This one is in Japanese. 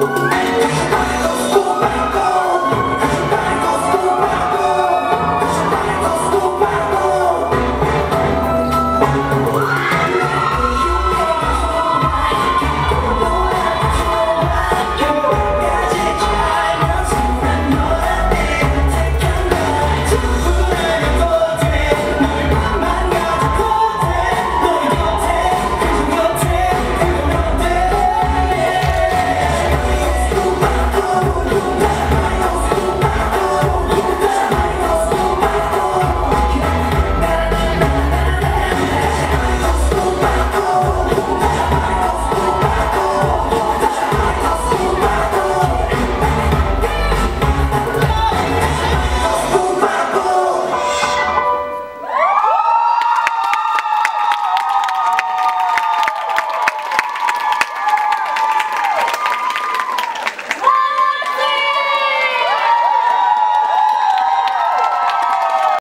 I'm gonna go